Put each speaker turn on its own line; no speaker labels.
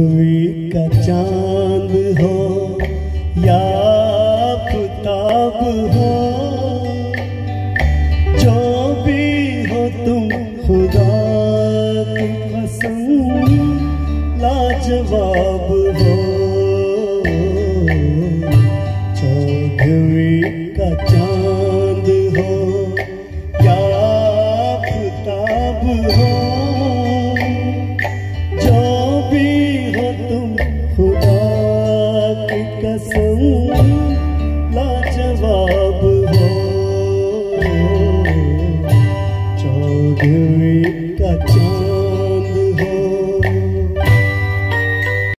का चाँद हो या ताब हो, जो भी हो तुम खुदा की कसम लाजवाब हो। चौधरी का चाँद हो या ताब हो कसम लाजवाब हो।